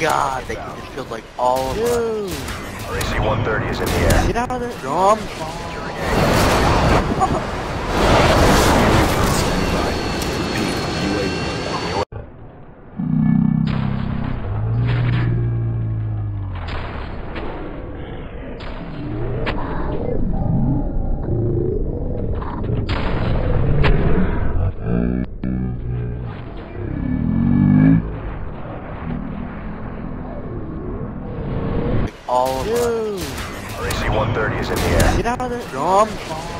god, they just killed like all of us. Dude, RAC-130 is in the air. get out of there. Jump! All of us. Dude, RAC-130 is in the air. get out of there. Jump!